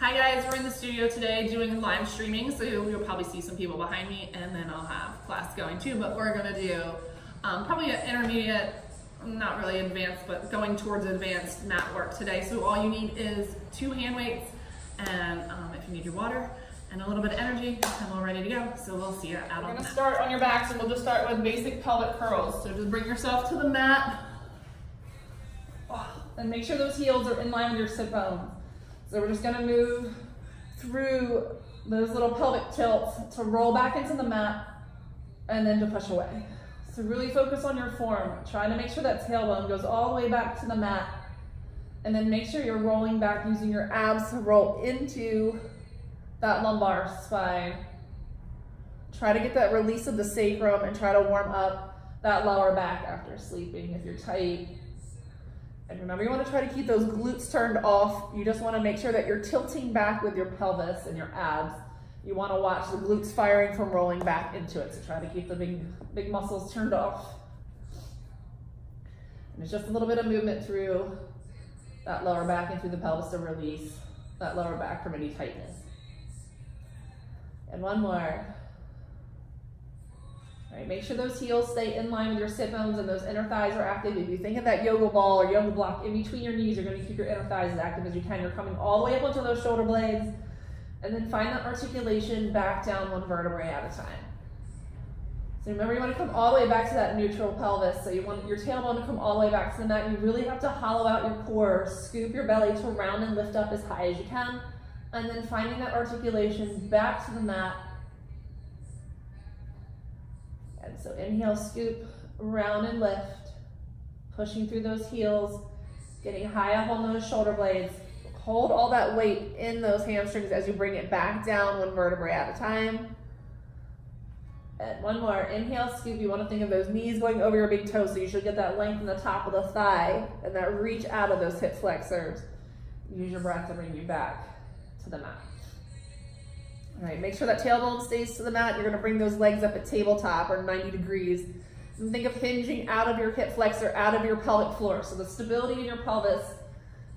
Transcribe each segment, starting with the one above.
Hi guys, we're in the studio today doing live streaming, so you'll probably see some people behind me and then I'll have class going too, but we're gonna do um, probably an intermediate, not really advanced, but going towards advanced mat work today. So all you need is two hand weights and um, if you need your water and a little bit of energy, and we're ready to go. So we'll see you out we're on the mat. We're gonna start on your backs and we'll just start with basic pelvic curls. So just bring yourself to the mat and make sure those heels are in line with your sit bones. So we're just gonna move through those little pelvic tilts to roll back into the mat and then to push away. So really focus on your form. Try to make sure that tailbone goes all the way back to the mat and then make sure you're rolling back using your abs to roll into that lumbar spine. Try to get that release of the sacrum and try to warm up that lower back after sleeping if you're tight. And remember, you want to try to keep those glutes turned off. You just want to make sure that you're tilting back with your pelvis and your abs. You want to watch the glutes firing from rolling back into it. So try to keep the big, big muscles turned off. And it's just a little bit of movement through that lower back and through the pelvis to release that lower back from any tightness. And one more. Right, make sure those heels stay in line with your sit bones and those inner thighs are active. If you think of that yoga ball or yoga block in between your knees, you're going to keep your inner thighs as active as you can. You're coming all the way up onto those shoulder blades and then find that articulation back down one vertebrae at a time. So remember, you want to come all the way back to that neutral pelvis. So you want your tailbone to come all the way back to the mat. You really have to hollow out your core, scoop your belly to round and lift up as high as you can, and then finding that articulation back to the mat so inhale, scoop, round and lift, pushing through those heels, getting high up on those shoulder blades. Hold all that weight in those hamstrings as you bring it back down one vertebrae at a time. And one more, inhale, scoop. You want to think of those knees going over your big toes, so you should get that length in the top of the thigh and that reach out of those hip flexors. Use your breath to bring you back to the mat. All right, make sure that tailbone stays to the mat. You're gonna bring those legs up at tabletop or 90 degrees. And think of hinging out of your hip flexor, out of your pelvic floor. So the stability in your pelvis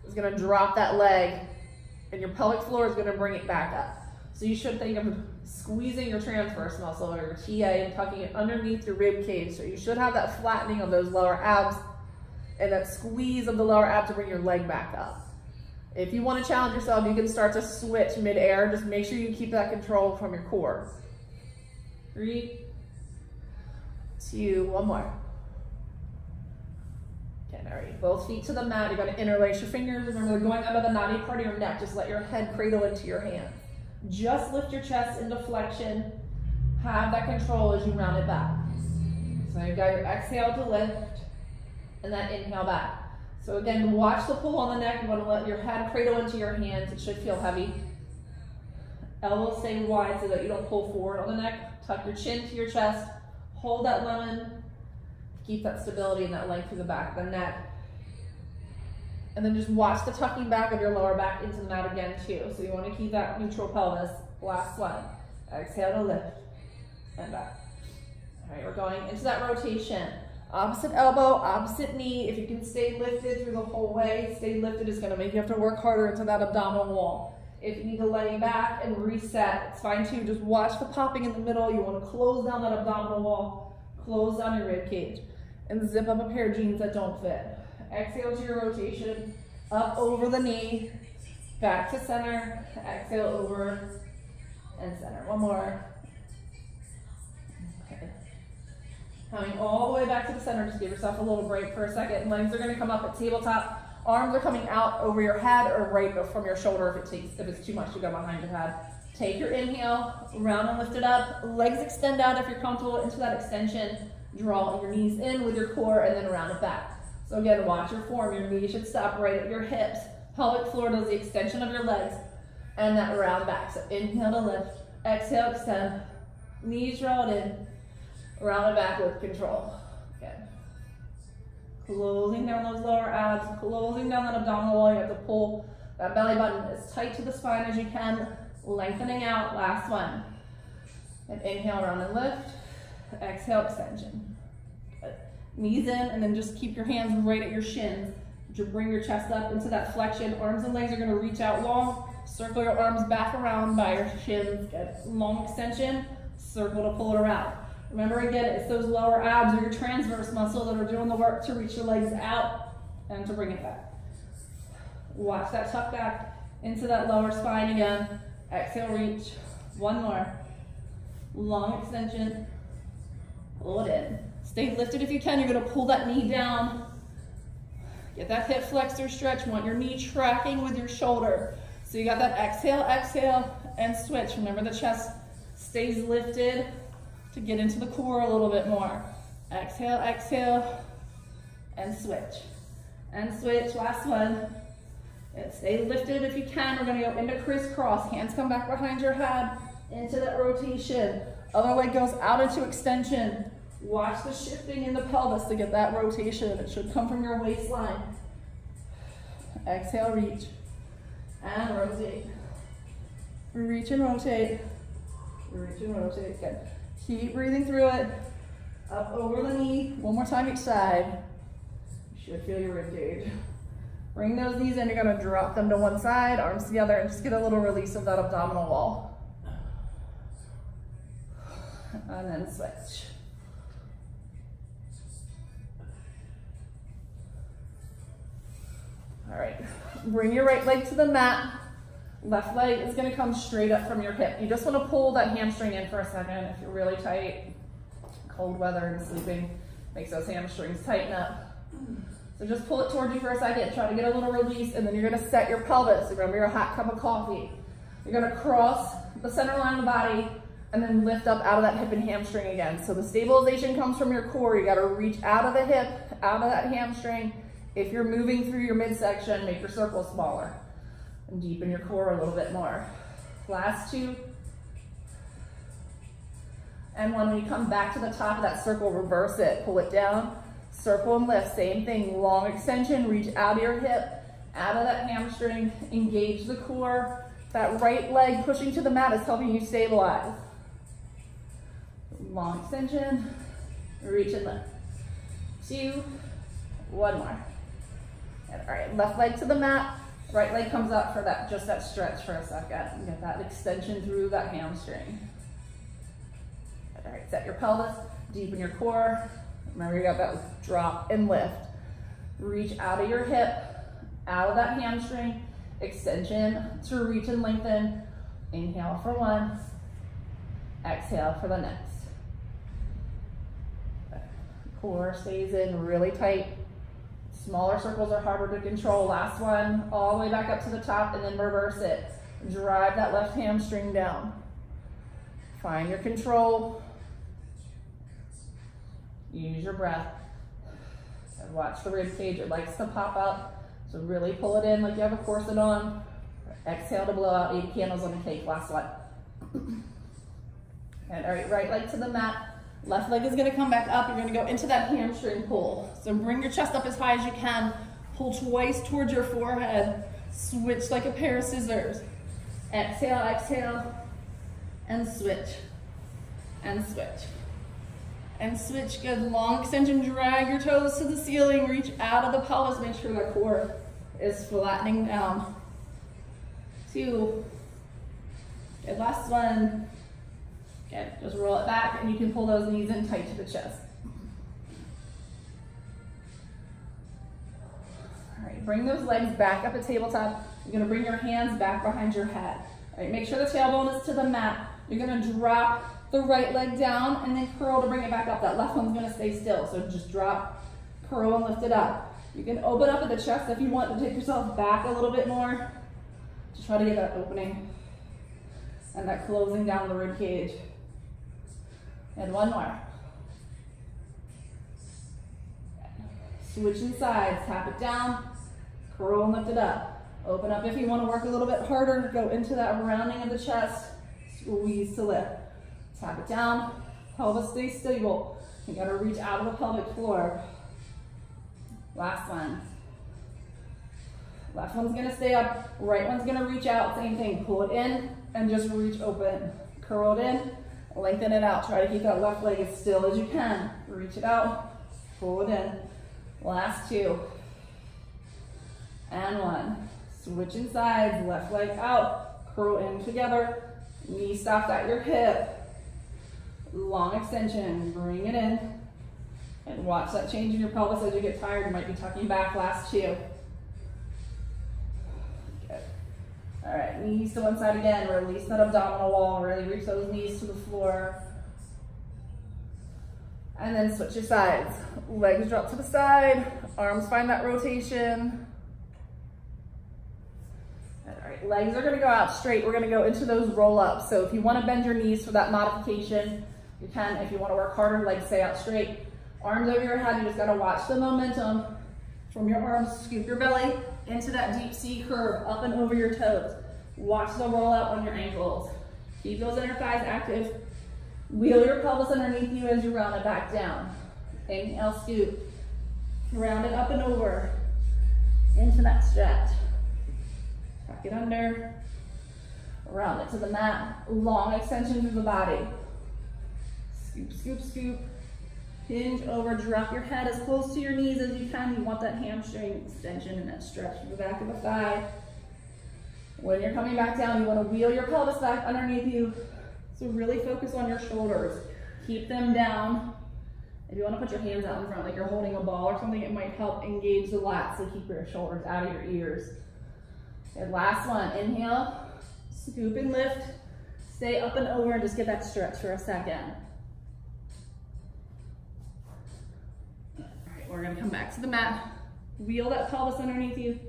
is gonna drop that leg and your pelvic floor is gonna bring it back up. So you should think of squeezing your transverse muscle or your TA and tucking it underneath your rib cage. So you should have that flattening of those lower abs and that squeeze of the lower abs to bring your leg back up. If you want to challenge yourself, you can start to switch mid-air. Just make sure you keep that control from your core. Three, two, one more. Okay, all right, both feet to the mat. You're gonna interlace your fingers. Remember, going under the knotty part of your neck. Just let your head cradle into your hands. Just lift your chest into flexion. Have that control as you round it back. So you've got your exhale to lift, and then inhale back. So again, watch the pull on the neck. You want to let your head cradle into your hands. It should feel heavy. Elbows stay wide so that you don't pull forward on the neck. Tuck your chin to your chest. Hold that lemon. Keep that stability and that length through the back of the neck. And then just watch the tucking back of your lower back into the mat again too. So you want to keep that neutral pelvis. Last one. Exhale to lift and back. All right, we're going into that rotation. Opposite elbow, opposite knee. If you can stay lifted through the whole way, stay lifted is gonna make you have to work harder into that abdominal wall. If you need to lay back and reset, it's fine too. Just watch the popping in the middle. You wanna close down that abdominal wall, close down your rib cage, and zip up a pair of jeans that don't fit. Exhale to your rotation, up over the knee, back to center, exhale over and center. One more. Coming all the way back to the center, just give yourself a little break for a second. Legs are gonna come up at tabletop. Arms are coming out over your head or right from your shoulder if it takes if it's too much to go behind your head. Take your inhale, round and lift it up. Legs extend out if you're comfortable into that extension. Draw your knees in with your core and then round it back. So again, watch your form. Your knees should stop right at your hips. Pelvic floor does the extension of your legs and that round back. So inhale to lift, exhale, extend. Knees draw it in, Round it back with control. Good. Closing down those lower abs, closing down that abdominal wall. You have to pull that belly button as tight to the spine as you can, lengthening out. Last one. And inhale, round and lift. Exhale, extension. Good. Knees in, and then just keep your hands right at your shins. Bring your chest up into that flexion. Arms and legs are gonna reach out long. Circle your arms back around by your shins. Get long extension. Circle to pull it around. Remember again, it's those lower abs or your transverse muscle that are doing the work to reach your legs out and to bring it back. Watch that tuck back into that lower spine again. Exhale, reach. One more. Long extension. Pull it in. Stay lifted if you can. You're gonna pull that knee down. Get that hip flexor stretch. Want your knee tracking with your shoulder. So you got that exhale, exhale, and switch. Remember the chest stays lifted to get into the core a little bit more. Exhale, exhale, and switch. And switch, last one. And stay lifted if you can. We're gonna go into crisscross. Hands come back behind your head, into that rotation. Other leg goes out into extension. Watch the shifting in the pelvis to get that rotation. It should come from your waistline. Exhale, reach. And rotate. Reach and rotate. Reach and rotate. Good. Keep breathing through it. Up over the knee. One more time each side. You should feel your rib cage. Bring those knees in. You're going to drop them to one side, arms together, and just get a little release of that abdominal wall. And then switch. All right, bring your right leg to the mat. Left leg is gonna come straight up from your hip. You just wanna pull that hamstring in for a second if you're really tight. Cold weather and sleeping makes those hamstrings tighten up. So just pull it towards you for a second. Try to get a little release and then you're gonna set your pelvis. Remember your hot cup of coffee. You're gonna cross the center line of the body and then lift up out of that hip and hamstring again. So the stabilization comes from your core. You gotta reach out of the hip, out of that hamstring. If you're moving through your midsection, make your circle smaller and deepen your core a little bit more. Last two. And when you come back to the top of that circle, reverse it, pull it down, circle and lift. Same thing, long extension, reach out of your hip, out of that hamstring, engage the core. That right leg pushing to the mat is helping you stabilize. Long extension, reach and lift. Two, one more. All right, left leg to the mat, Right leg comes up for that, just that stretch for a second. Get that extension through that hamstring. All right, set your pelvis, deepen your core. Remember you got that drop and lift. Reach out of your hip, out of that hamstring, extension to reach and lengthen. Inhale for one, exhale for the next. Core stays in really tight. Smaller circles are harder to control. Last one, all the way back up to the top and then reverse it. Drive that left hamstring down. Find your control. Use your breath. And watch the rib cage, it likes to pop up. So really pull it in like you have a corset on. Exhale to blow out eight candles on the cake, last one. And all right, right leg to the mat. Left leg is gonna come back up. You're gonna go into that hamstring pull. So bring your chest up as high as you can. Pull twice towards your forehead. Switch like a pair of scissors. Exhale, exhale, and switch. And switch. And switch, good. Long extension, drag your toes to the ceiling. Reach out of the pelvis. Make sure that core is flattening down. Two. Good, last one. Just roll it back and you can pull those knees in tight to the chest. All right, bring those legs back up at tabletop. You're gonna bring your hands back behind your head. All right, make sure the tailbone is to the mat. You're gonna drop the right leg down and then curl to bring it back up. That left one's gonna stay still. So just drop, curl and lift it up. You can open up at the chest if you want to take yourself back a little bit more. Just try to get that opening and that closing down the rib cage. And one more. Switching sides, tap it down, curl and lift it up. Open up if you want to work a little bit harder, go into that rounding of the chest, squeeze to lift. Tap it down, pelvis stays stable. You gotta reach out of the pelvic floor. Last one. Left one's gonna stay up, right one's gonna reach out, same thing. Pull it in and just reach open. Curl it in, Lengthen it out. Try to keep that left leg as still as you can. Reach it out. Pull it in. Last two. And one. Switching sides, left leg out, curl in together, knee stopped at your hip. Long extension, bring it in. And watch that change in your pelvis as you get tired. You might be tucking back, last two. All right, knees to one side again. Release that abdominal wall. Really reach those knees to the floor. And then switch your sides. Legs drop to the side, arms find that rotation. All right, legs are gonna go out straight. We're gonna go into those roll ups. So if you wanna bend your knees for that modification, you can. If you wanna work harder, legs stay out straight. Arms over your head, you just gotta watch the momentum from your arms. Scoop your belly into that deep C curve, up and over your toes. Watch the roll up on your ankles. Keep those inner thighs active. Wheel your pelvis underneath you as you round it back down. Inhale, scoop. Round it up and over into that stretch. Tuck it under. Round it to the mat. Long extension through the body. Scoop, scoop, scoop. Hinge over, drop your head as close to your knees as you can. You want that hamstring extension and that stretch from the back of the thigh. When you're coming back down, you want to wheel your pelvis back underneath you so really focus on your shoulders. Keep them down. If you want to put your hands out in front like you're holding a ball or something, it might help engage the lats, so keep your shoulders out of your ears. And last one, inhale, scoop and lift. Stay up and over and just get that stretch for a second. We're gonna come back to the mat. Wheel that pelvis underneath you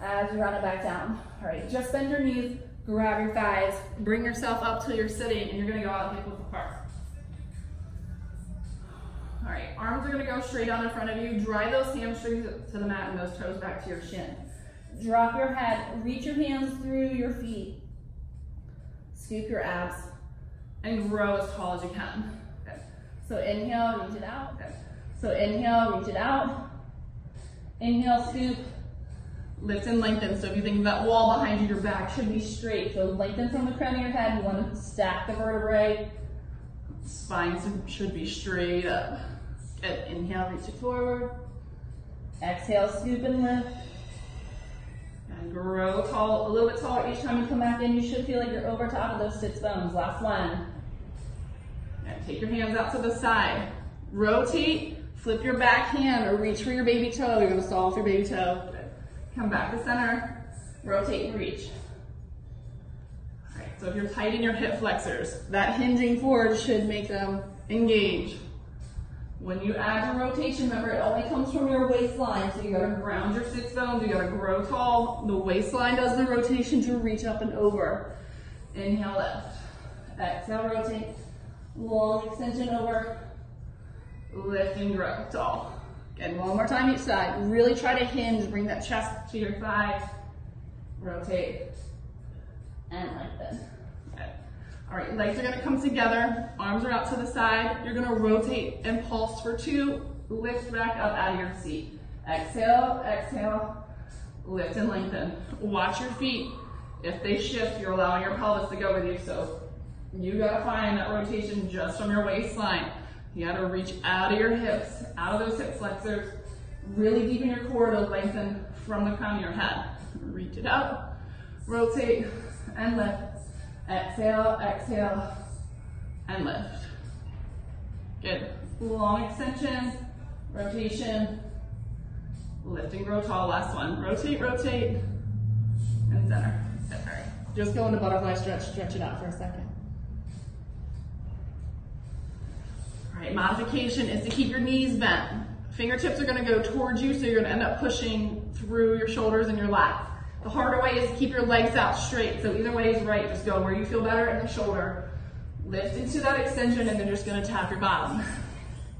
as you round it back down. All right, just bend your knees, Grab your thighs, bring yourself up till you're sitting, and you're gonna go out hip width apart. All right, arms are gonna go straight on in front of you. Drive those hamstrings to the mat and those toes back to your shin. Drop your head, reach your hands through your feet. Scoop your abs and grow as tall as you can. So inhale, reach it out. So inhale, reach it out. Inhale, scoop. Lift and lengthen. So if you think of that wall behind you, your back should be straight. So lengthen from the crown of your head. You want to stack the vertebrae. Spine should be straight up. Good. Inhale, reach it forward. Exhale, scoop and lift. And grow tall, a little bit taller each time you come back in. You should feel like you're over top of those sits bones. Last one. And take your hands out to the side. Rotate, flip your back hand or reach for your baby toe. You're gonna stall off your baby toe. Come back to center, rotate and reach. All right, so if you're tight in your hip flexors, that hinging forward should make them engage. When you add your rotation, remember it only comes from your waistline, so you gotta ground your sits bones, you gotta grow tall. The waistline does the rotation to reach up and over. Inhale, lift. Exhale, rotate. Long extension over. Lift and grow tall. Again, one more time each side. Really try to hinge, bring that chest to your thighs, Rotate and lengthen. Okay. All right, legs are gonna come together, arms are out to the side. You're gonna rotate and pulse for two, lift back up out of your seat. Exhale, exhale, lift and lengthen. Watch your feet. If they shift, you're allowing your pelvis to go with you. So you gotta find that rotation just from your waistline. You gotta reach out of your hips, out of those hip flexors, really deep in your core to lengthen from the crown of your head. Reach it out, rotate, and lift. Exhale, exhale, and lift. Good. Long extension, rotation, lift and grow tall. Last one. Rotate, rotate, and center. Just go into butterfly stretch, stretch it out for a second. Right, modification is to keep your knees bent. Fingertips are gonna go towards you, so you're gonna end up pushing through your shoulders and your lats. The harder way is to keep your legs out straight. So either way is right. Just go where you feel better in the shoulder. Lift into that extension and then just gonna tap your bottom.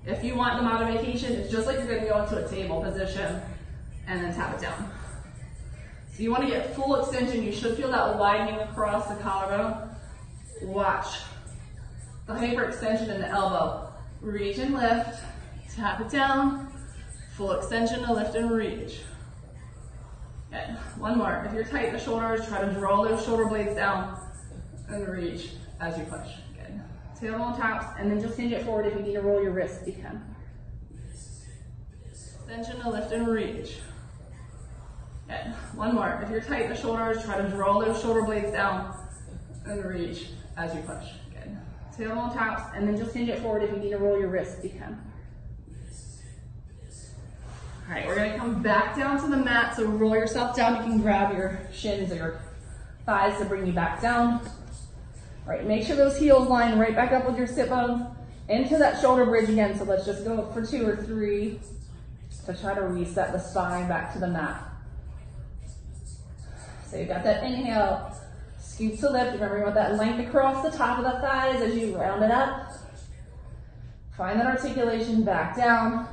If you want the modification, it's just like you're gonna go into a table position and then tap it down. So you wanna get full extension. You should feel that widening across the collarbone. Watch the hyperextension in the elbow. Reach and lift, tap it down, full extension to lift and reach. Good, one more. If you're tight in the shoulders, try to draw those shoulder blades down and reach as you push. Good. Tailbone taps, and then just hinge it forward if you need to roll your wrist, you can. Extension to lift and reach. Good. One more. If you're tight in the shoulders, try to draw those shoulder blades down and reach as you push. Good. Tailbone taps, and then just hinge it forward if you need to roll your wrists, you can. All right, we're gonna come back down to the mat. So roll yourself down. You can grab your shins or your thighs to bring you back down. All right, make sure those heels line right back up with your sit bones into that shoulder bridge again. So let's just go for two or three to try to reset the spine back to the mat. So you got that inhale, scoop to lift. Remember you want that length across the top of the thighs as you round it up. Find that articulation back down. All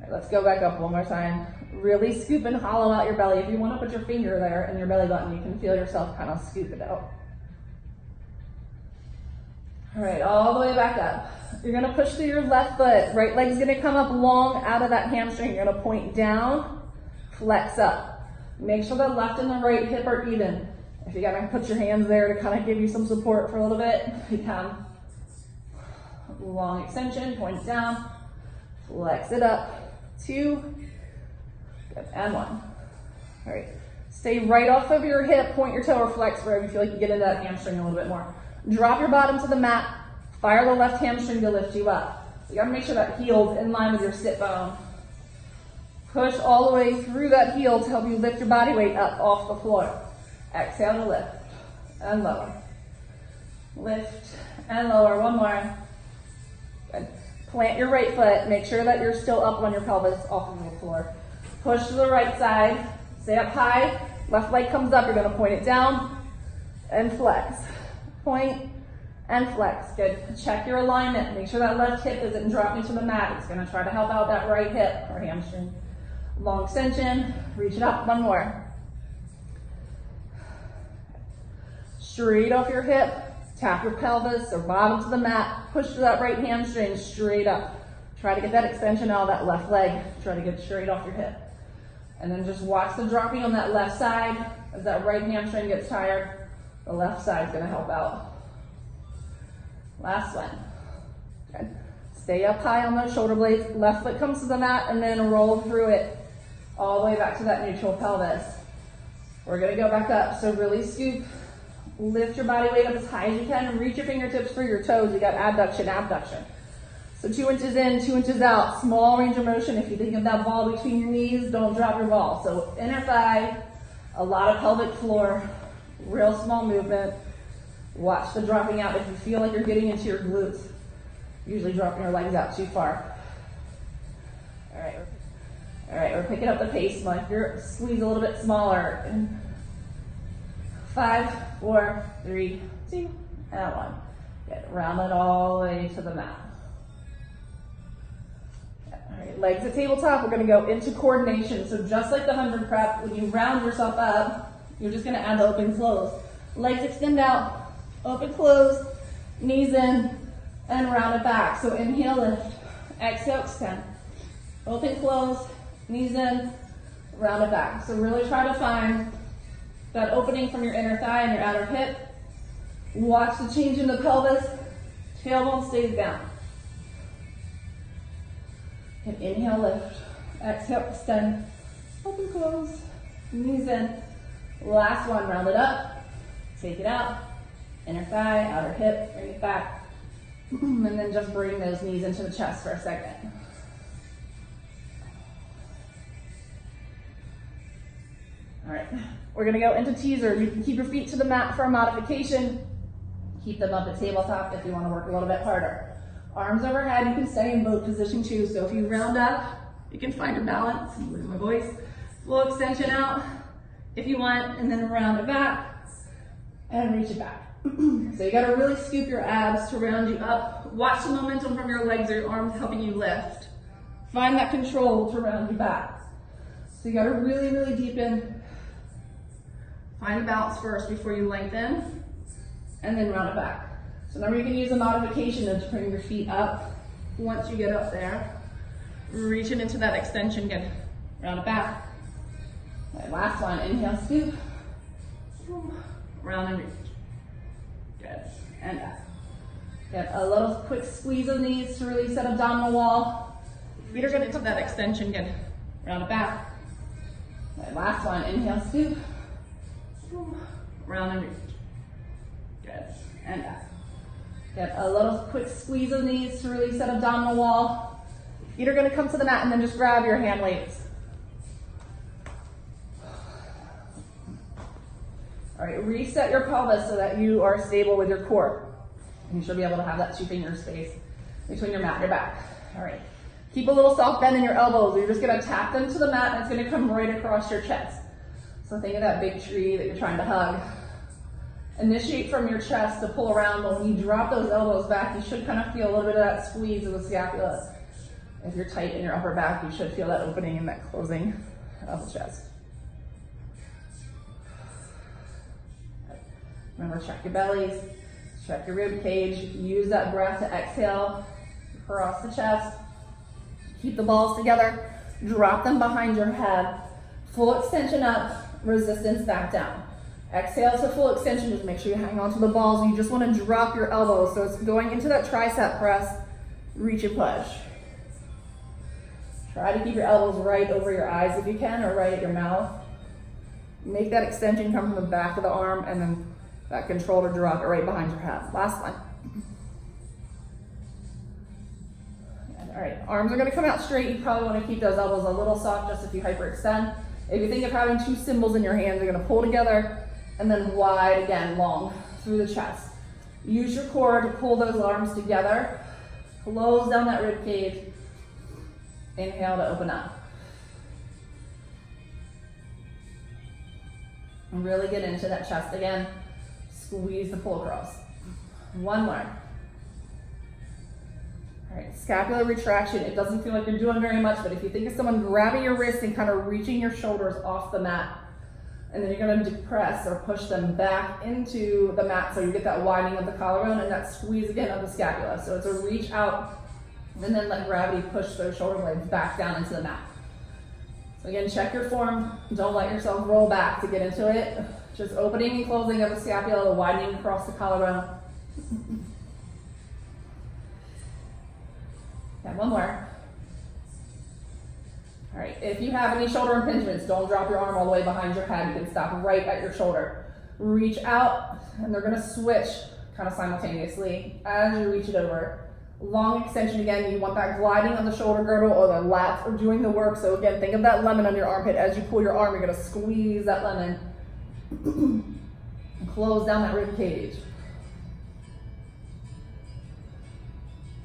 right, let's go back up one more time. Really scoop and hollow out your belly. If you want to put your finger there in your belly button, you can feel yourself kind of scoop it out. All right, all the way back up. You're gonna push through your left foot. Right leg's gonna come up long out of that hamstring. You're gonna point down, flex up. Make sure the left and the right hip are even. If you gotta put your hands there to kind of give you some support for a little bit, you can. Long extension, point down, flex it up. Two, good, and one. All right, stay right off of your hip, point your toe or flex wherever you feel like you get into that hamstring a little bit more. Drop your bottom to the mat. Fire the left hamstring to lift you up. So you gotta make sure that heel's in line with your sit bone. Push all the way through that heel to help you lift your body weight up off the floor. Exhale to lift and lower. Lift and lower. One more. Good. Plant your right foot. Make sure that you're still up on your pelvis off of the floor. Push to the right side. Stay up high. Left leg comes up. You're gonna point it down and flex point, and flex. Good. Check your alignment. Make sure that left hip isn't dropping to the mat. It's going to try to help out that right hip or hamstring. Long extension. Reach it up. One more. Straight off your hip. Tap your pelvis or bottom to the mat. Push that right hamstring straight up. Try to get that extension out of that left leg. Try to get straight off your hip. And then just watch the dropping on that left side as that right hamstring gets tired. The left side's gonna help out. Last one. Good. Stay up high on those shoulder blades. Left foot comes to the mat and then roll through it all the way back to that neutral pelvis. We're gonna go back up. So really scoop, lift your body weight up as high as you can and reach your fingertips for your toes. You got abduction, abduction. So two inches in, two inches out, small range of motion. If you think of that ball between your knees, don't drop your ball. So inner thigh, a lot of pelvic floor, Real small movement. Watch the dropping out if you feel like you're getting into your glutes. Usually dropping your legs out too far. All right. All right, we're picking up the pace. Like you're squeeze a little bit smaller. Five, four, three, two, and one. Good. Round it all the way to the mat. All right, legs at tabletop. We're going to go into coordination. So just like the 100 prep, when you round yourself up, you're just gonna add the open close. Legs extend out, open close, knees in, and round it back. So inhale, lift, exhale, extend. Open close, knees in, round it back. So really try to find that opening from your inner thigh and your outer hip. Watch the change in the pelvis. Tailbone stays down. And inhale, lift. Exhale, extend. Open, close. Knees in. Last one, round it up, take it out, inner thigh, outer hip, bring it back. and then just bring those knees into the chest for a second. All right, we're gonna go into teaser. You can keep your feet to the mat for a modification. Keep them up at tabletop if you wanna work a little bit harder. Arms overhead, you can stay in boat position too. So if you round up, you can find your balance. Lose my voice. Full extension out, if you want, and then round it back and reach it back. so you gotta really scoop your abs to round you up. Watch the momentum from your legs or your arms helping you lift. Find that control to round you back. So you gotta really, really deepen. Find a balance first before you lengthen, and then round it back. So remember you can use a modification to bring your feet up once you get up there. Reach it into that extension, get round it back. Okay, last one, inhale, scoop. Round and reach. Good, and up. Get a little quick squeeze of knees to release that abdominal wall. Feet are gonna into that extension, good. Round it back. Okay, last one, inhale, scoop. Round and reach. Good, and back. Get a little quick squeeze of knees to release that abdominal wall. Feet are gonna come to the mat and then just grab your hand weights. All right, reset your pelvis so that you are stable with your core. And You should be able to have that two finger space between your mat and your back. All right. Keep a little soft bend in your elbows. You're just gonna tap them to the mat and it's gonna come right across your chest. So think of that big tree that you're trying to hug. Initiate from your chest to pull around, but when you drop those elbows back, you should kind of feel a little bit of that squeeze of the scapula. If you're tight in your upper back, you should feel that opening and that closing of the chest. Remember, check your bellies, check your rib cage. Use that breath to exhale across the chest. Keep the balls together. Drop them behind your head. Full extension up, resistance back down. Exhale to full extension. Just make sure you hang on to the balls. You just want to drop your elbows. So it's going into that tricep press. Reach and push. Try to keep your elbows right over your eyes if you can, or right at your mouth. Make that extension come from the back of the arm and then that control to drop it right behind your head. Last one. All right, arms are gonna come out straight. You probably wanna keep those elbows a little soft just if you hyperextend. If you think of having two cymbals in your hands, you're gonna pull together and then wide again, long through the chest. Use your core to pull those arms together. Close down that rib cage. Inhale to open up. And really get into that chest again. Squeeze the pull across. One more. All right, scapular retraction. It doesn't feel like you're doing very much, but if you think of someone grabbing your wrist and kind of reaching your shoulders off the mat, and then you're gonna depress or push them back into the mat so you get that widening of the collarbone and that squeeze again of the scapula. So it's a reach out and then let gravity push those shoulder blades back down into the mat. So again, check your form. Don't let yourself roll back to get into it. Just opening and closing of the scapula, widening across the collarbone. Yeah, one more. All right, if you have any shoulder impingements, don't drop your arm all the way behind your head. You can stop right at your shoulder. Reach out, and they're gonna switch kind of simultaneously as you reach it over. Long extension again, you want that gliding on the shoulder girdle or the lats are doing the work. So again, think of that lemon on your armpit. As you pull your arm, you're gonna squeeze that lemon and close down that rib cage.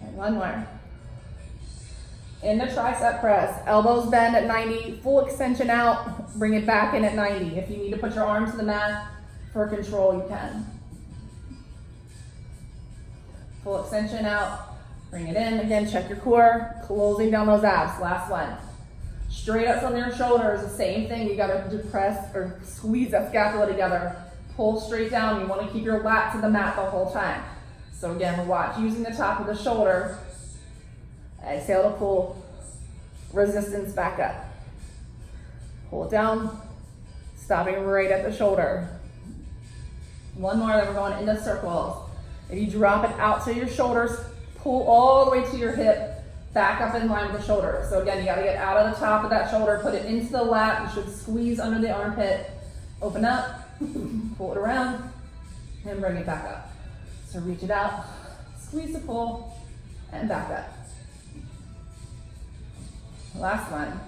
And one more. In the tricep press, elbows bend at 90, full extension out, bring it back in at 90. If you need to put your arm to the mat for control, you can. Full extension out, bring it in. Again, check your core, closing down those abs. Last one. Straight up from your shoulders, the same thing. You gotta depress or squeeze that scapula together. Pull straight down. You wanna keep your lat to the mat the whole time. So again, watch using the top of the shoulder Exhale to pull resistance back up. Pull it down, stopping right at the shoulder. One more, then we're going into circles. If you drop it out to your shoulders, pull all the way to your hip, back up in line with the shoulder. So again, you gotta get out of the top of that shoulder, put it into the lat. You should squeeze under the armpit. Open up, pull it around, and bring it back up. So reach it out, squeeze the pull, and back up. Last one.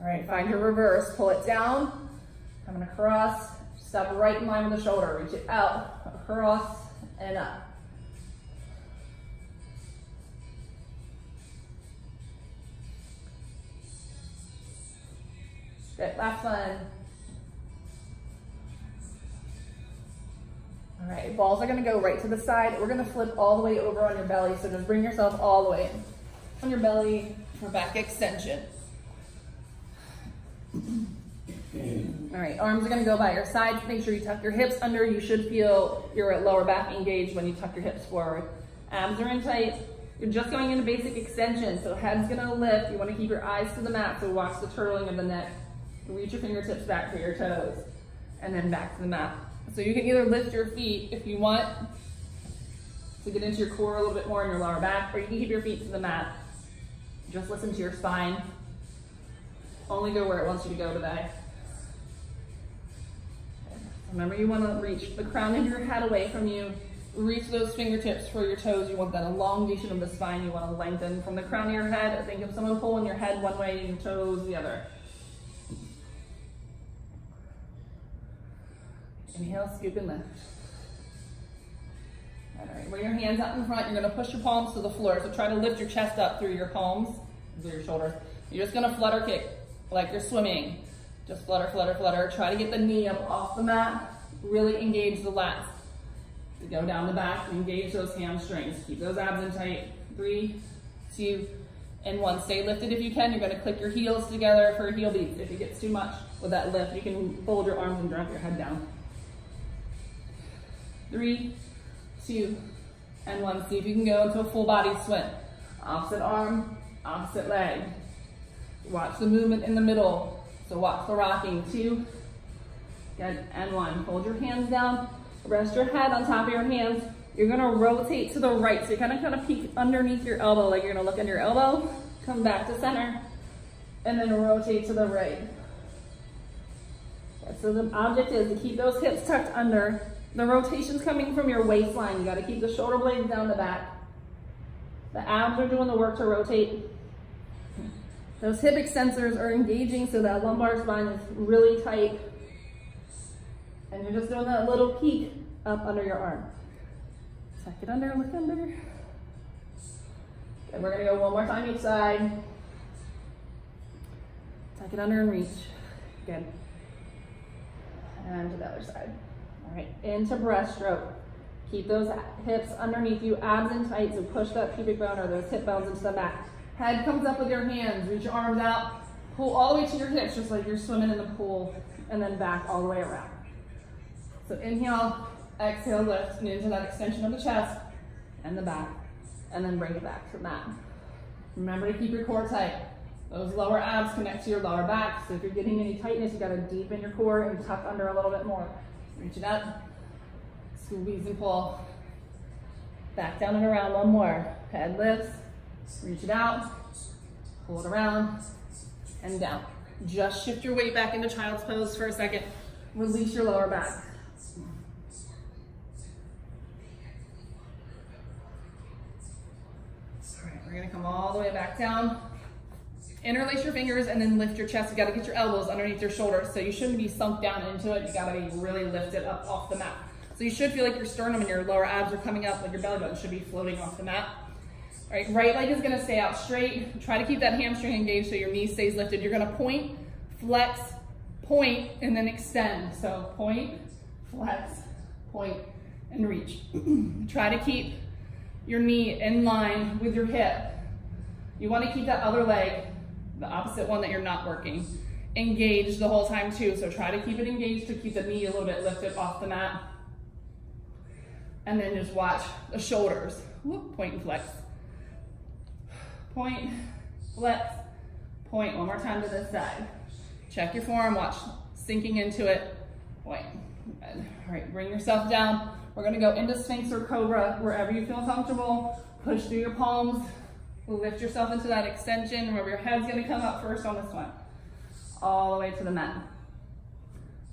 All right, find your reverse. Pull it down, coming across, step right in line with the shoulder. Reach it out, across, and up. Good, last one. All right, balls are gonna go right to the side. We're gonna flip all the way over on your belly. So just bring yourself all the way on your belly for back extension. All right, arms are gonna go by your sides. Make sure you tuck your hips under. You should feel your lower back engaged when you tuck your hips forward. Abs are in tight. You're just going into basic extension. So head's gonna lift. You wanna keep your eyes to the mat. So watch the turtling of the neck. Reach your fingertips back to your toes and then back to the mat. So you can either lift your feet if you want to get into your core a little bit more in your lower back, or you can keep your feet to the mat. Just listen to your spine. Only go where it wants you to go today. Remember you wanna reach the crown of your head away from you. Reach those fingertips for your toes. You want that elongation of the spine. You wanna lengthen from the crown of your head. Think of someone pulling your head one way and your toes the other. Inhale, scoop and lift. All right, bring your hands out in front. You're gonna push your palms to the floor. So try to lift your chest up through your palms, through your shoulders. You're just gonna flutter kick like you're swimming. Just flutter, flutter, flutter. Try to get the knee up off the mat. Really engage the lats. Go down the back, engage those hamstrings. Keep those abs in tight. Three, two, and one. Stay lifted if you can. You're gonna click your heels together for heel beats. If it gets too much with that lift, you can fold your arms and drop your head down. Three, two, and one. See if you can go into a full body swim. Opposite arm, opposite leg. Watch the movement in the middle. So watch the rocking. Two, good, and one. Hold your hands down. Rest your head on top of your hands. You're gonna rotate to the right. So you're gonna kind of peek underneath your elbow, like you're gonna look under your elbow, come back to center, and then rotate to the right. So the object is to keep those hips tucked under. The rotation's coming from your waistline. You gotta keep the shoulder blades down the back. The abs are doing the work to rotate. Those hip extensors are engaging so that lumbar spine is really tight. And you're just doing that little peek up under your arm. Tuck it under, and look under. And we're gonna go one more time each side. Tuck it under and reach. Good. And to the other side. All right, into breaststroke. Keep those hips underneath you, abs in tight, so push that pubic bone or those hip bones into the mat. Head comes up with your hands, reach your arms out, pull all the way to your hips, just like you're swimming in the pool, and then back all the way around. So inhale, exhale, lift, and into that extension of the chest and the back, and then bring it back to the mat. Remember to keep your core tight. Those lower abs connect to your lower back, so if you're getting any tightness, you gotta deepen your core and tuck under a little bit more. Reach it up, squeeze and pull. Back down and around, one more. Head lifts, reach it out, pull it around, and down. Just shift your weight back into child's pose for a second. Release your lower back. All right, we're gonna come all the way back down. Interlace your fingers and then lift your chest. You gotta get your elbows underneath your shoulders. So you shouldn't be sunk down into it. You gotta be really lifted up off the mat. So you should feel like your sternum and your lower abs are coming up, like your belly button should be floating off the mat. All right, right leg is gonna stay out straight. Try to keep that hamstring engaged so your knee stays lifted. You're gonna point, flex, point, and then extend. So point, flex, point, and reach. Try to keep your knee in line with your hip. You wanna keep that other leg, the opposite one that you're not working, engaged the whole time too. So try to keep it engaged to keep the knee a little bit lifted off the mat. And then just watch the shoulders. Whoop, point and flex. Point, flex, point. One more time to this side. Check your form, watch sinking into it. Point. Good. All right, bring yourself down. We're gonna go into Sphinx or Cobra, wherever you feel comfortable. Push through your palms. Lift yourself into that extension. Remember, your head's gonna come up first on this one. All the way to the mat.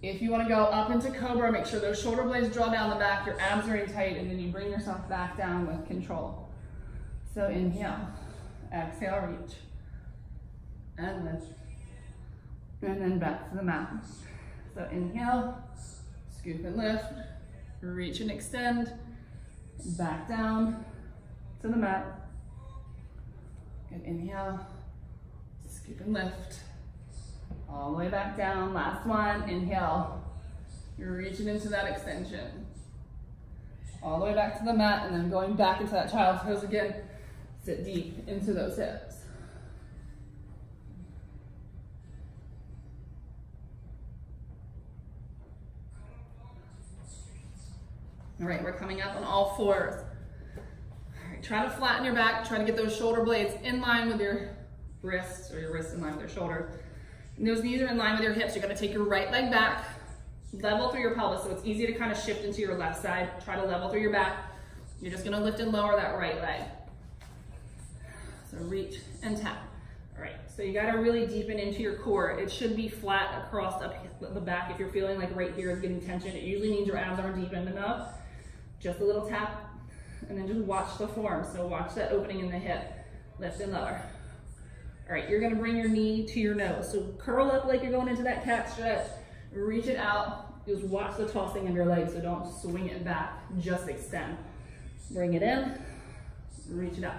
If you wanna go up into Cobra, make sure those shoulder blades draw down the back, your abs are in tight, and then you bring yourself back down with control. So inhale, exhale, reach, and lift, and then back to the mat. So inhale, scoop and lift, reach and extend, back down to the mat. Good, inhale, scoop and lift, all the way back down. Last one, inhale. You're reaching into that extension. All the way back to the mat and then going back into that child's pose again. Sit deep into those hips. All right, we're coming up on all fours. Try to flatten your back. Try to get those shoulder blades in line with your wrists or your wrists in line with your shoulders. And those knees are in line with your hips. You're gonna take your right leg back, level through your pelvis. So it's easy to kind of shift into your left side. Try to level through your back. You're just gonna lift and lower that right leg. So reach and tap, All right, so you gotta really deepen into your core. It should be flat across up the back if you're feeling like right here is getting tension. It usually means your abs aren't deepened enough. Just a little tap, and then just watch the form. So watch that opening in the hip. Lift and lower. All right, you're gonna bring your knee to your nose. So curl up like you're going into that cat stretch. Reach it out. Just watch the tossing of your legs, so don't swing it back, just extend. Bring it in, reach it out.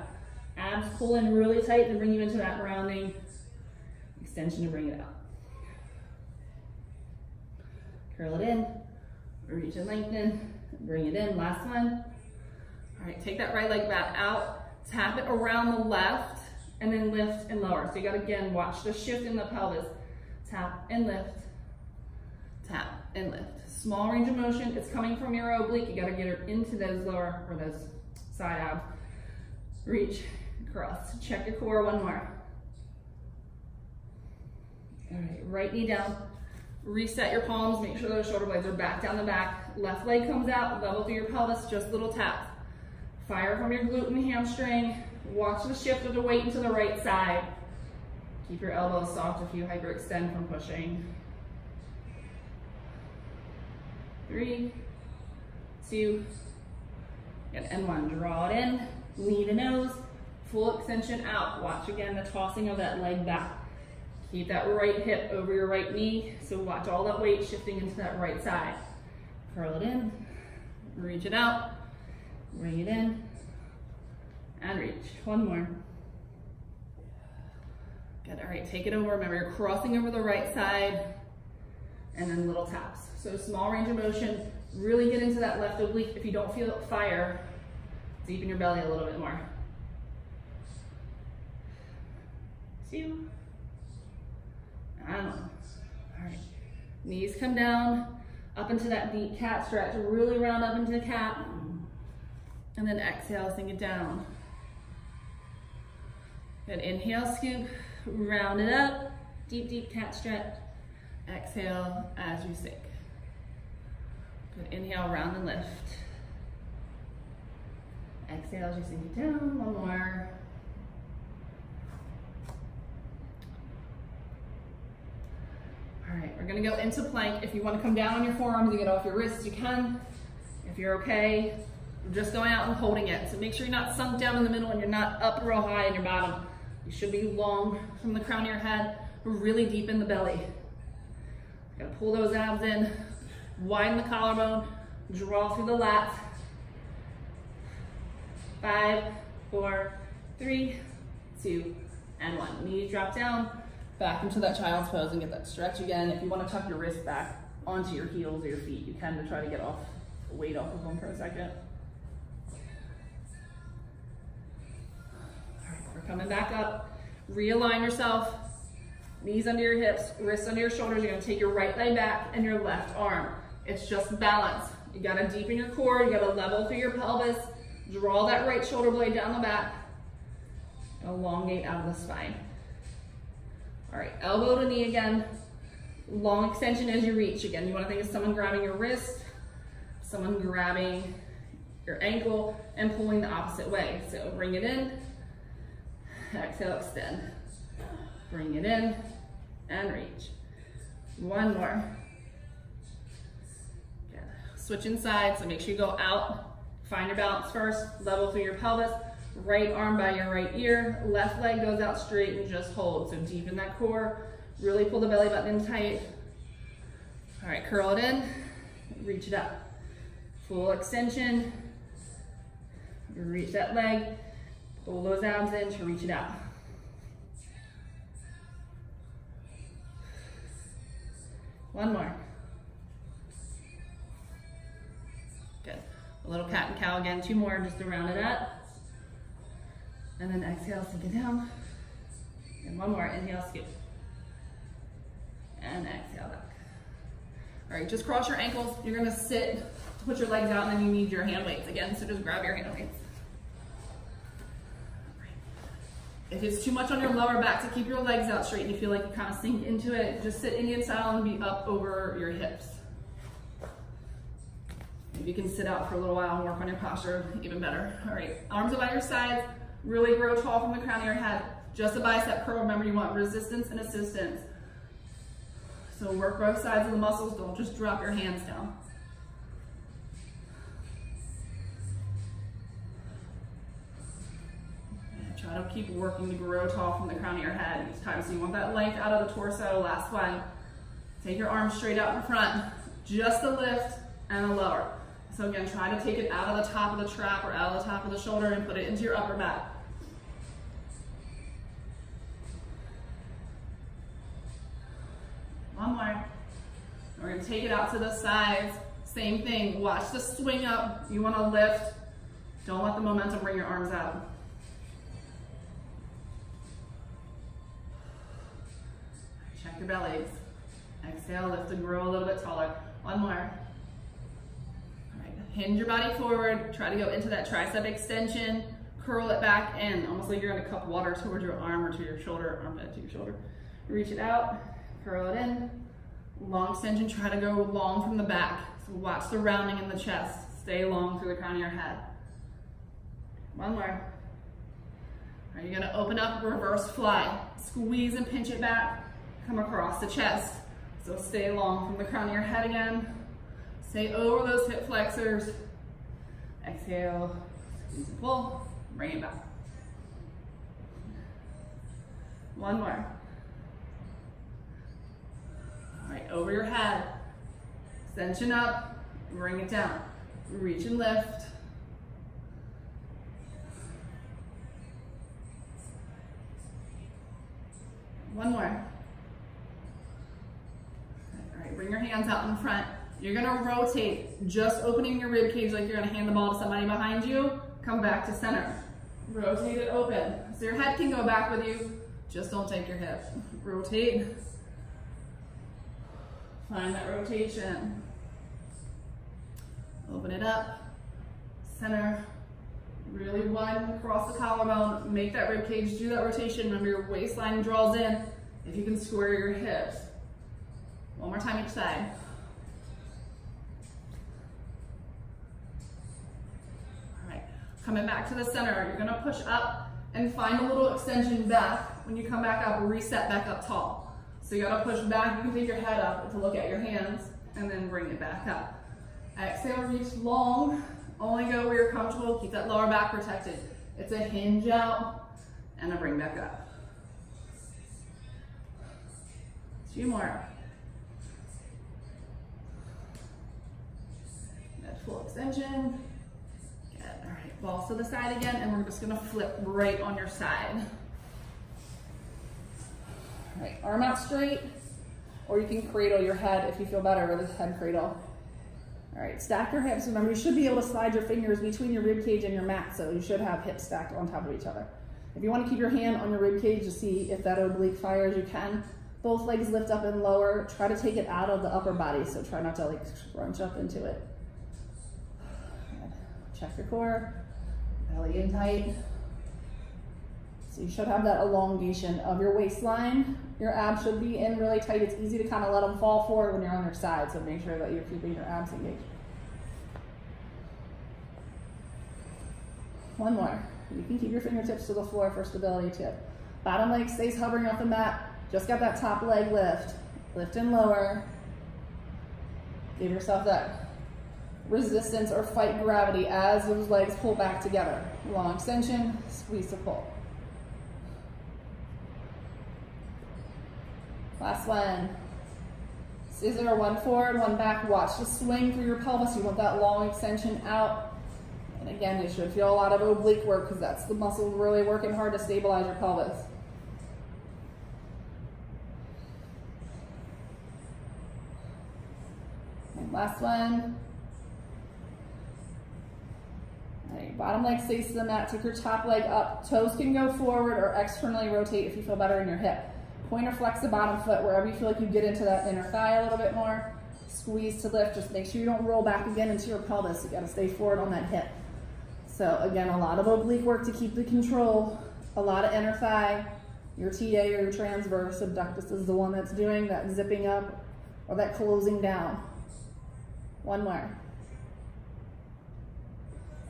Abs pull in really tight to bring you into that rounding extension to bring it out. Curl it in, reach and lengthen, bring it in, last time. All right, take that right leg back out, tap it around the left, and then lift and lower. So you gotta, again, watch the shift in the pelvis. Tap and lift, tap and lift. Small range of motion, it's coming from your oblique. You gotta get it into those lower, or those side abs. Reach, cross. Check your core, one more. All right, right knee down. Reset your palms, make sure those shoulder blades are back down the back. Left leg comes out, level through your pelvis, just little taps. Fire from your glute and hamstring. Watch the shift of the weight into the right side. Keep your elbows soft if you hyperextend from pushing. Three, two, and one. Draw it in, lean the nose, full extension out. Watch again the tossing of that leg back. Keep that right hip over your right knee. So watch all that weight shifting into that right side. Curl it in, reach it out, bring it in, and reach. One more. Good, all right, take it over. Remember, you're crossing over the right side, and then little taps. So small range of motion, really get into that left oblique. If you don't feel fire, deepen your belly a little bit more. two, and one. All right, knees come down, up into that deep cat stretch, really round up into the cat, and then exhale, sink it down. Good, inhale, scoop, round it up, deep, deep cat stretch. Exhale as you sink. Good, inhale, round and lift. Exhale as you sink it down, one more. All right, we're gonna go into plank. If you wanna come down on your forearms and get off your wrists, you can. If you're okay, just going out and holding it. So make sure you're not sunk down in the middle and you're not up real high in your bottom. You should be long from the crown of your head, really deep in the belly. Gotta pull those abs in, widen the collarbone, draw through the lats. Five, four, three, two, and one. Knees drop down, back into that child's pose and get that stretch again. If you want to tuck your wrist back onto your heels or your feet, you can to try to get off weight off of them for a second. We're coming back up. Realign yourself. Knees under your hips, wrists under your shoulders. You're gonna take your right leg back and your left arm. It's just balance. You gotta deepen your core. You gotta level through your pelvis. Draw that right shoulder blade down the back. Elongate out of the spine. All right, elbow to knee again. Long extension as you reach. Again, you wanna think of someone grabbing your wrist, someone grabbing your ankle and pulling the opposite way. So bring it in, exhale, extend. Bring it in and reach. One more. Good. Switch inside, so make sure you go out. Find your balance first, level through your pelvis, right arm by your right ear, left leg goes out straight and just hold. So deepen that core, really pull the belly button in tight. All right, curl it in, reach it up. Full extension, reach that leg, pull those abs in to reach it out. One more. Good. A little cat and cow again, two more just to round it up. And then exhale, sink it down. And one more, inhale, scoop. And exhale back. All right, just cross your ankles. You're gonna sit, put your legs out, and then you need your hand weights again, so just grab your hand weights. If it's too much on your lower back to keep your legs out straight and you feel like you kind of sink into it, just sit Indian style and be up over your hips. If you can sit out for a little while and work on your posture, even better. All right, arms by your sides, really grow tall from the crown of your head. Just a bicep curl. Remember, you want resistance and assistance. So work both sides of the muscles. Don't just drop your hands down. And try keep working to grow tall from the crown of your head each time. So you want that length out of the torso. Last one. Take your arms straight out in front. Just a lift and a lower. So again, try to take it out of the top of the trap or out of the top of the shoulder and put it into your upper back. One more. We're gonna take it out to the sides. Same thing, watch the swing up. You wanna lift. Don't let the momentum bring your arms out. Check your bellies. Exhale, lift and grow a little bit taller. One more. All right, hinge your body forward. Try to go into that tricep extension. Curl it back in, almost like you're gonna cup water towards your arm or to your shoulder, armpit to your shoulder. Reach it out, curl it in. Long extension, try to go long from the back. So watch the rounding in the chest. Stay long through the crown of your head. One more. Are you gonna open up, reverse fly. Squeeze and pinch it back. Come across the chest. So stay long from the crown of your head again. Stay over those hip flexors. Exhale, squeeze and pull, bring it back. One more. All right, over your head. Extension up, bring it down. Reach and lift. One more. Right, bring your hands out in front. You're gonna rotate, just opening your rib cage like you're gonna hand the ball to somebody behind you. Come back to center. Rotate it open. So your head can go back with you, just don't take your hip. Rotate. Find that rotation. Open it up, center, really widen across the collarbone, make that rib cage, do that rotation. Remember your waistline draws in. If you can square your hips. One more time each side. All right, coming back to the center, you're gonna push up and find a little extension back. When you come back up, reset back up tall. So you gotta push back, you can take your head up to look at your hands and then bring it back up. Exhale, reach long. Only go where you're comfortable. Keep that lower back protected. It's a hinge out and a bring back up. Two more. Full extension. Good. All right, balls to the side again, and we're just gonna flip right on your side. All right, arm out straight, or you can cradle your head if you feel better with a head cradle. All right, stack your hips. Remember, you should be able to slide your fingers between your rib cage and your mat, so you should have hips stacked on top of each other. If you want to keep your hand on your rib cage to see if that oblique fires, you can. Both legs lift up and lower. Try to take it out of the upper body, so try not to like scrunch up into it. Check your core, belly in tight. So you should have that elongation of your waistline. Your abs should be in really tight. It's easy to kind of let them fall forward when you're on your side, so make sure that you're keeping your abs engaged. One more. You can keep your fingertips to the floor for stability tip. Bottom leg stays hovering off the mat. Just got that top leg lift. Lift and lower. Give yourself that resistance or fight gravity as those legs pull back together. Long extension, squeeze to pull. Last one. Scissor, one forward, one back. Watch the swing through your pelvis. You want that long extension out. And again, you should feel a lot of oblique work because that's the muscle really working hard to stabilize your pelvis. And last one. Bottom leg stays to the mat. Take your top leg up. Toes can go forward or externally rotate if you feel better in your hip. Point or flex the bottom foot wherever you feel like you get into that inner thigh a little bit more. Squeeze to lift. Just make sure you don't roll back again into your pelvis. You gotta stay forward on that hip. So again, a lot of oblique work to keep the control. A lot of inner thigh. Your TA or your transverse abductus is the one that's doing that zipping up or that closing down. One more.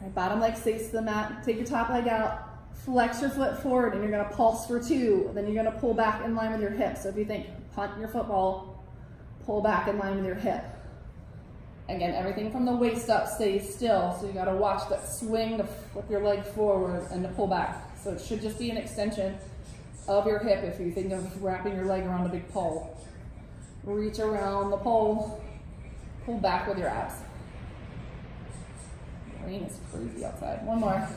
Right, bottom leg stays to the mat. Take your top leg out. flex your foot forward and you're gonna pulse for two. Then you're gonna pull back in line with your hip. So if you think punt your football, pull back in line with your hip. Again, everything from the waist up stays still. So you gotta watch that swing to flip your leg forward and to pull back. So it should just be an extension of your hip if you think of wrapping your leg around a big pole. Reach around the pole, pull back with your abs. Rain is crazy outside. One more.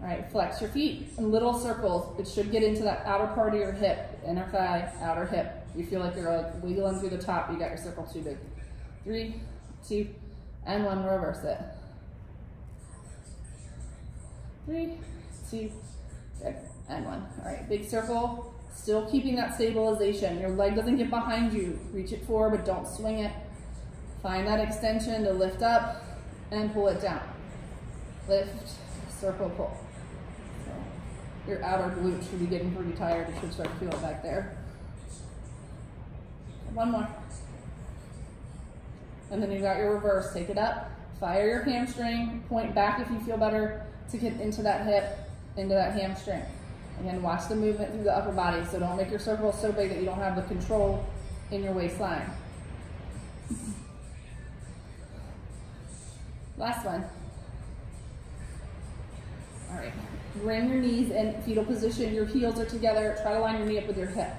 All right, flex your feet in little circles. It should get into that outer part of your hip, inner thigh, outer hip. You feel like you're like wiggling through the top, you got your circle too big. Three, two, and one, reverse it. Three, two, good, and one. All right, big circle, still keeping that stabilization. Your leg doesn't get behind you. Reach it forward, but don't swing it. Find that extension to lift up and pull it down. Lift, circle, pull. So your outer glute should be getting pretty tired. You should start to feel it back there. One more. And then you got your reverse. Take it up, fire your hamstring, point back if you feel better to get into that hip, into that hamstring. Again, watch the movement through the upper body. So don't make your circle so big that you don't have the control in your waistline. Last one. All right, bring your knees in fetal position. Your heels are together. Try to line your knee up with your hip.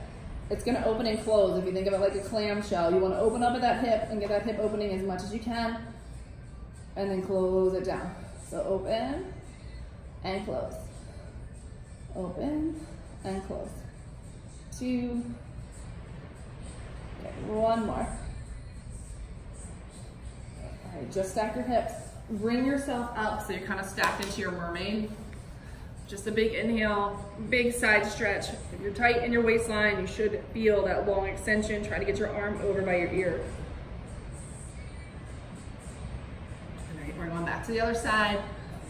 It's gonna open and close. If you think of it like a clamshell, you wanna open up at that hip and get that hip opening as much as you can, and then close it down. So open and close. Open and close. Two. Okay, one more. All right, just stack your hips. Bring yourself up so you're kind of stacked into your mermaid. Just a big inhale, big side stretch. If you're tight in your waistline, you should feel that long extension. Try to get your arm over by your ear. All right, we're going back to the other side.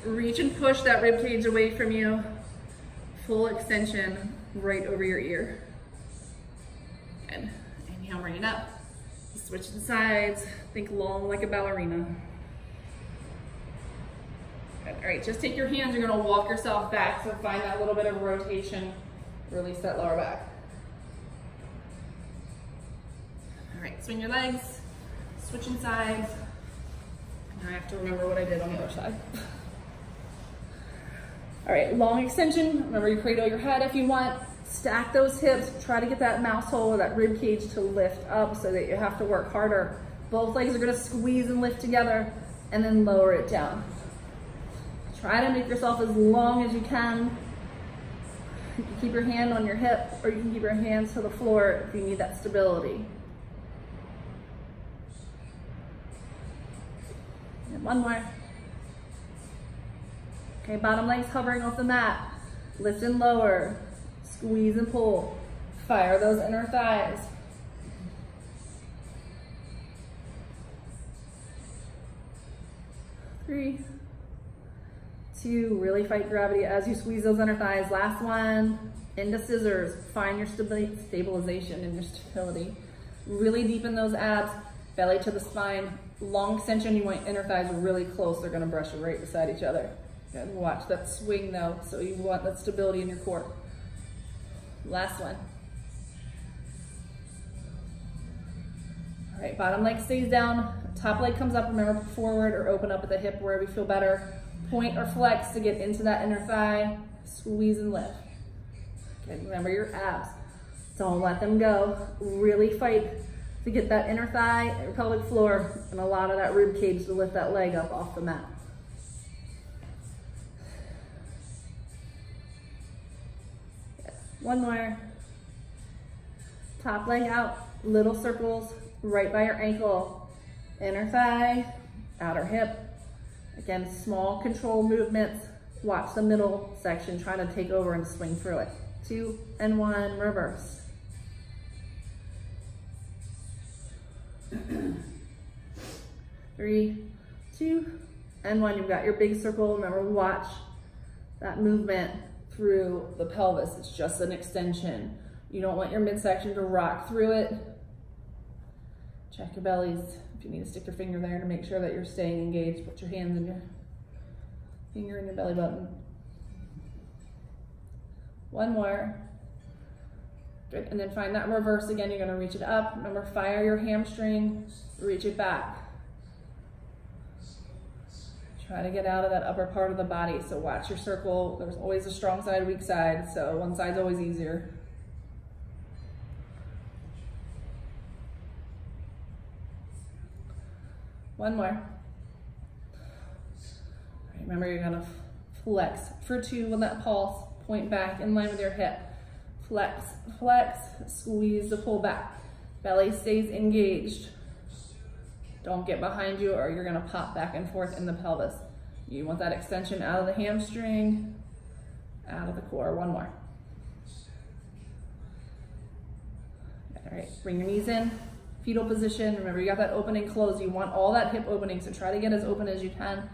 Reach and push that rib cage away from you. Full extension right over your ear. Good. Inhale, bring it up. Switch the sides. Think long like a ballerina. Good. All right, just take your hands. You're gonna walk yourself back. So find that little bit of rotation. Release that lower back. All right, swing your legs. Switching sides. Now I have to remember what I did on the other side. All right, long extension. Remember you cradle your head if you want. Stack those hips. Try to get that mouse hole or that rib cage to lift up so that you have to work harder. Both legs are gonna squeeze and lift together and then lower it down. Try to make yourself as long as you can. You can keep your hand on your hip or you can keep your hands to the floor if you need that stability. And one more. Okay, bottom legs hovering off the mat. Lift and lower. Squeeze and pull. Fire those inner thighs. Three, two, really fight gravity as you squeeze those inner thighs. Last one, into scissors. Find your stabilization and your stability. Really deepen those abs, belly to the spine. Long extension, you want inner thighs really close. They're gonna brush right beside each other. Good, watch that swing though. So you want that stability in your core. Last one. All right, bottom leg stays down, top leg comes up, remember forward or open up at the hip wherever you feel better. Point or flex to get into that inner thigh, squeeze and lift. Good, remember your abs. Don't let them go. Really fight to get that inner thigh, pelvic floor, and a lot of that rib cage to lift that leg up off the mat. One more. Top leg out, little circles right by your ankle. Inner thigh, outer hip. Again, small control movements. Watch the middle section, trying to take over and swing through it. Two and one, reverse. Three, two, and one. You've got your big circle. Remember, watch that movement through the pelvis. It's just an extension. You don't want your midsection to rock through it. Check your bellies. If you need to stick your finger there to make sure that you're staying engaged, put your hands in your Finger in your belly button. One more. Good, and then find that reverse again. You're gonna reach it up. Remember, fire your hamstring, reach it back. Try to get out of that upper part of the body. So watch your circle. There's always a strong side, weak side. So one side's always easier. One more. Remember, you're gonna flex for two with that pulse. Point back in line with your hip. Flex, flex, squeeze the pull back. Belly stays engaged. Don't get behind you or you're gonna pop back and forth in the pelvis. You want that extension out of the hamstring, out of the core. One more. All right, bring your knees in, fetal position. Remember, you got that opening closed. You want all that hip opening, so try to get as open as you can.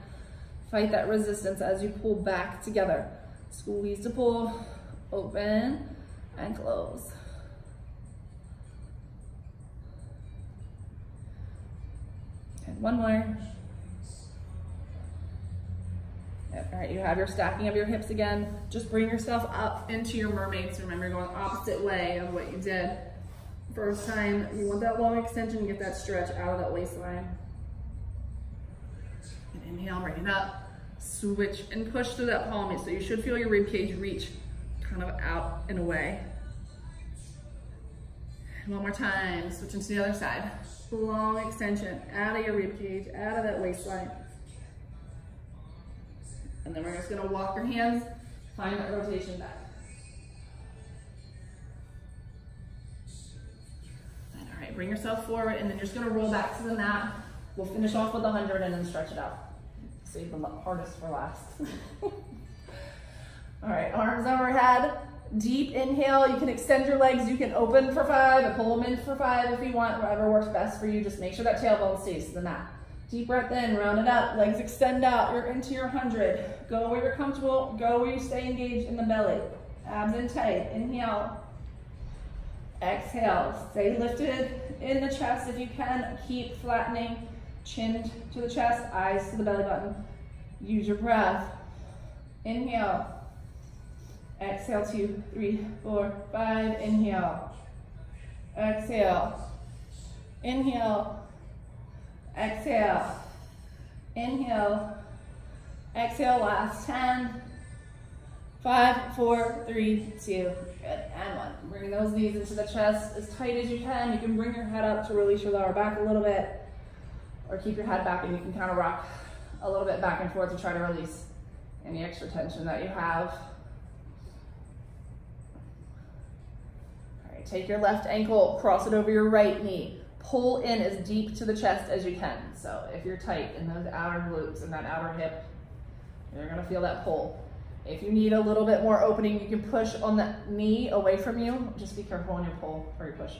Fight that resistance as you pull back together. Squeeze to pull, open, and close. And one more. All right, you have your stacking of your hips again. Just bring yourself up into your mermaid. So remember, going opposite way of what you did. First time, you want that long extension, to get that stretch out of that waistline. And inhale, bring it up. Switch and push through that palm. So you should feel your rib cage reach kind of out and away. One more time, switching to the other side. Long extension, out of your rib cage, out of that waistline. And then we're just gonna walk your hands, find that rotation back. Bring yourself forward and then you're just gonna roll back to the mat. We'll finish off with a 100 and then stretch it out. Save the hardest for last. all right, arms overhead. Deep inhale, you can extend your legs, you can open for five, or pull them in for five if you want, whatever works best for you. Just make sure that tailbone stays to the mat. Deep breath in, round it up, legs extend out, you're into your 100. Go where you're comfortable, go where you stay engaged in the belly. Abs in tight, inhale. Exhale, stay lifted in the chest if you can. Keep flattening, chin to the chest, eyes to the belly button. Use your breath. Inhale. Exhale, two, three, four, five. Inhale. Exhale. Inhale. Exhale. Inhale. Exhale, last 10. Five, four, three, two, good, and one. Bring those knees into the chest as tight as you can. You can bring your head up to release your lower back a little bit, or keep your head back and you can kind of rock a little bit back and forth to try to release any extra tension that you have. All right, take your left ankle, cross it over your right knee pull in as deep to the chest as you can. So if you're tight in those outer glutes and that outer hip, you're gonna feel that pull. If you need a little bit more opening, you can push on the knee away from you. Just be careful when you pull or you push.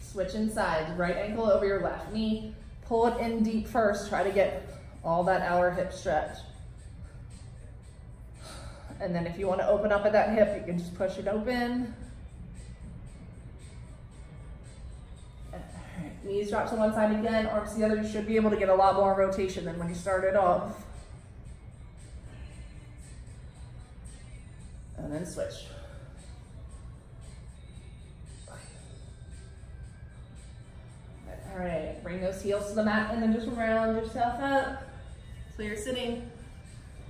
Switch inside, right ankle over your left knee. Pull it in deep first. Try to get all that outer hip stretch. And then if you want to open up at that hip, you can just push it open. Knees drop to one side again, arms to the other. You should be able to get a lot more rotation than when you started off. And then switch. All right, bring those heels to the mat and then just round yourself up. So you're sitting.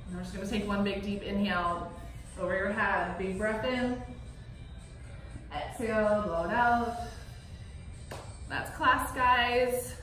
And we're just gonna take one big deep inhale over your head. Big breath in. Exhale, blow it out. That's class, guys.